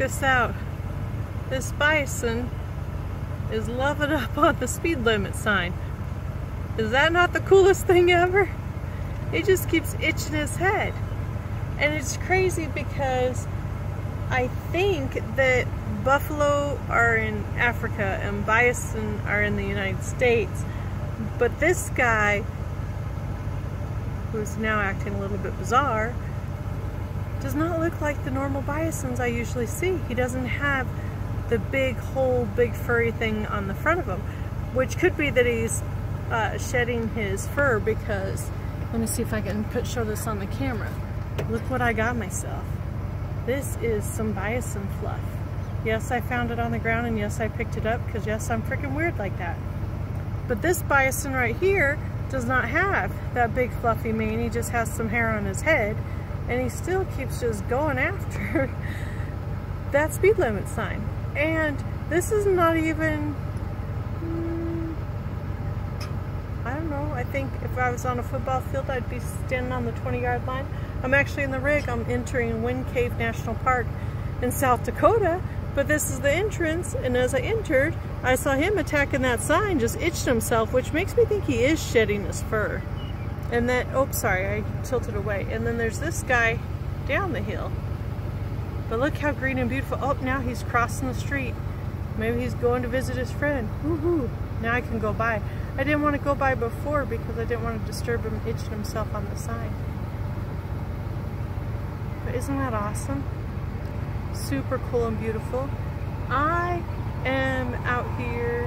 this out. This bison is loving up on the speed limit sign. Is that not the coolest thing ever? It just keeps itching his head. And it's crazy because I think that buffalo are in Africa and bison are in the United States. But this guy, who's now acting a little bit bizarre, does not look like the normal bisons I usually see. He doesn't have the big whole big furry thing on the front of him, which could be that he's uh, shedding his fur because, let me see if I can put show this on the camera. Look what I got myself. This is some bison fluff. Yes, I found it on the ground and yes, I picked it up because yes, I'm freaking weird like that. But this bison right here does not have that big fluffy mane. He just has some hair on his head and he still keeps just going after that speed limit sign. And this is not even, hmm, I don't know, I think if I was on a football field, I'd be standing on the 20 yard line. I'm actually in the rig, I'm entering Wind Cave National Park in South Dakota, but this is the entrance, and as I entered, I saw him attacking that sign, just itched himself, which makes me think he is shedding his fur. And then, oh, sorry, I tilted away. And then there's this guy down the hill. But look how green and beautiful. Oh, now he's crossing the street. Maybe he's going to visit his friend. Woohoo! Now I can go by. I didn't want to go by before because I didn't want to disturb him itching himself on the sign. But isn't that awesome? Super cool and beautiful. I am out here,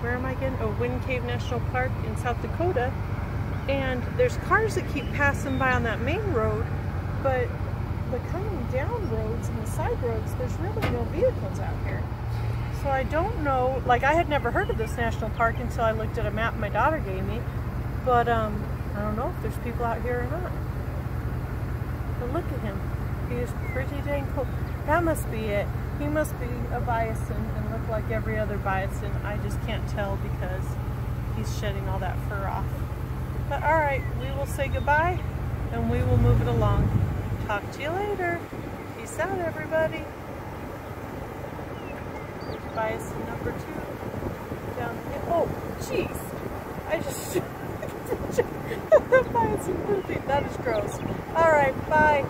where am I again? Oh, Wind Cave National Park in South Dakota and there's cars that keep passing by on that main road, but the coming down roads and the side roads, there's really no vehicles out here. So I don't know, like I had never heard of this national park until I looked at a map my daughter gave me, but um, I don't know if there's people out here or not. But look at him. He is pretty dang cool. That must be it. He must be a bison and look like every other bison. I just can't tell because he's shedding all that fur off. But all right, we will say goodbye and we will move it along. Talk to you later. Peace out, everybody. Bison number two down here. Oh, jeez. I just bison pooping. That is gross. All right, bye.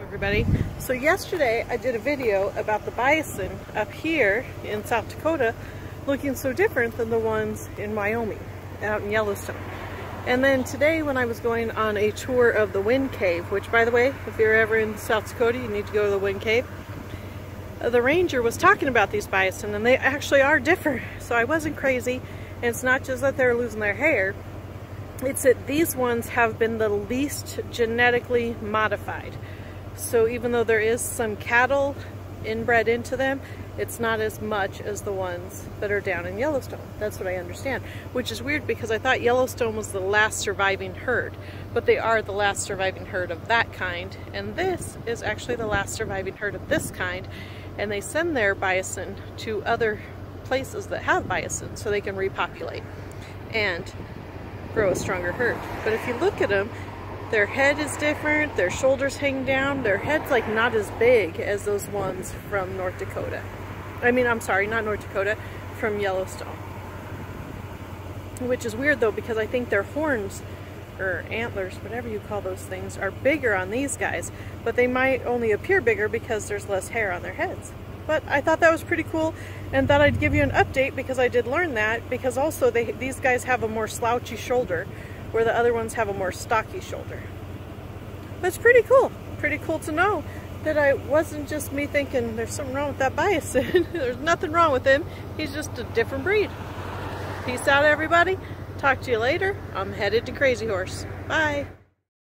Everybody. So yesterday I did a video about the bison up here in South Dakota looking so different than the ones in Wyoming out in Yellowstone. And then today when I was going on a tour of the Wind Cave, which by the way, if you're ever in South Dakota, you need to go to the Wind Cave. Uh, the ranger was talking about these bison and they actually are different. So I wasn't crazy. And it's not just that they're losing their hair. It's that these ones have been the least genetically modified. So even though there is some cattle inbred into them, it's not as much as the ones that are down in Yellowstone. That's what I understand. Which is weird because I thought Yellowstone was the last surviving herd, but they are the last surviving herd of that kind, and this is actually the last surviving herd of this kind, and they send their bison to other places that have bison so they can repopulate and grow a stronger herd. But if you look at them, their head is different, their shoulders hang down, their head's like not as big as those ones from North Dakota. I mean, I'm sorry, not North Dakota, from Yellowstone. Which is weird though, because I think their horns, or antlers, whatever you call those things, are bigger on these guys, but they might only appear bigger because there's less hair on their heads. But I thought that was pretty cool and thought I'd give you an update because I did learn that because also they, these guys have a more slouchy shoulder where the other ones have a more stocky shoulder. That's pretty cool. Pretty cool to know that I wasn't just me thinking there's something wrong with that bison. there's nothing wrong with him. He's just a different breed. Peace out, everybody. Talk to you later. I'm headed to Crazy Horse. Bye.